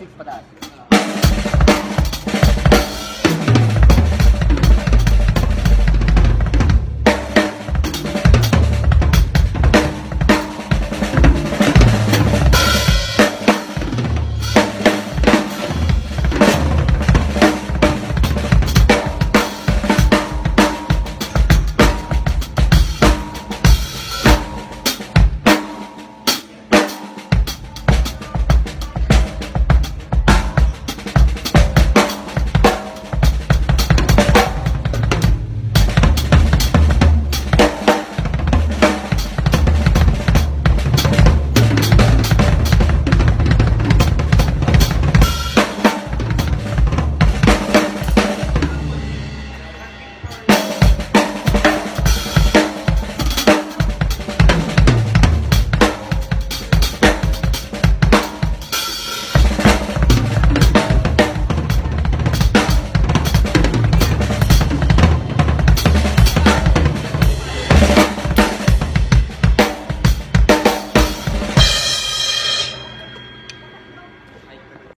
6 that